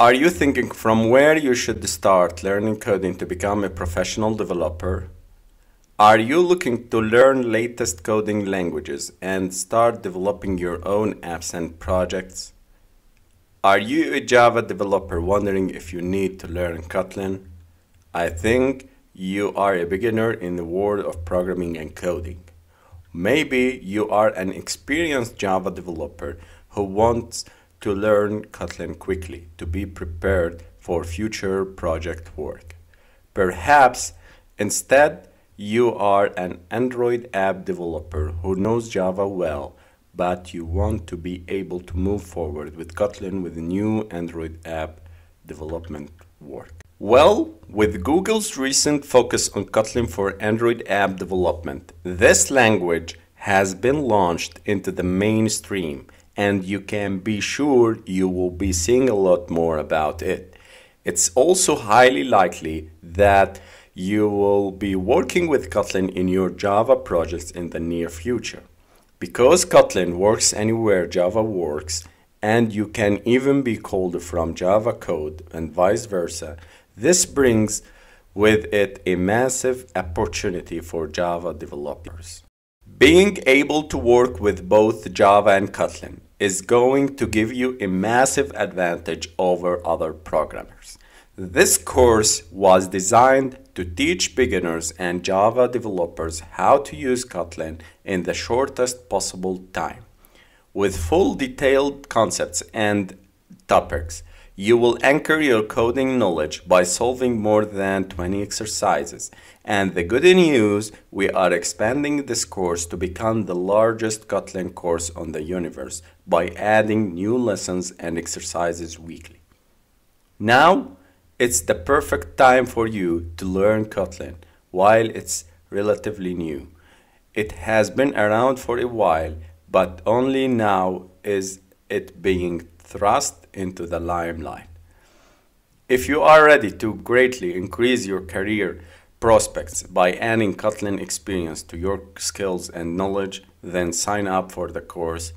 Are you thinking from where you should start learning coding to become a professional developer? Are you looking to learn latest coding languages and start developing your own apps and projects? Are you a Java developer wondering if you need to learn Kotlin? I think you are a beginner in the world of programming and coding. Maybe you are an experienced Java developer who wants to learn Kotlin quickly to be prepared for future project work. Perhaps instead you are an Android app developer who knows Java well, but you want to be able to move forward with Kotlin with new Android app development work. Well, with Google's recent focus on Kotlin for Android app development, this language has been launched into the mainstream and you can be sure you will be seeing a lot more about it. It's also highly likely that you will be working with Kotlin in your Java projects in the near future. Because Kotlin works anywhere Java works, and you can even be called from Java code and vice versa, this brings with it a massive opportunity for Java developers. Being able to work with both Java and Kotlin is going to give you a massive advantage over other programmers. This course was designed to teach beginners and Java developers how to use Kotlin in the shortest possible time. With full detailed concepts and topics, you will anchor your coding knowledge by solving more than 20 exercises. And the good news, we are expanding this course to become the largest Kotlin course on the universe by adding new lessons and exercises weekly. Now, it's the perfect time for you to learn Kotlin while it's relatively new. It has been around for a while, but only now is it being thrust into the limelight. If you are ready to greatly increase your career prospects by adding Kotlin experience to your skills and knowledge, then sign up for the course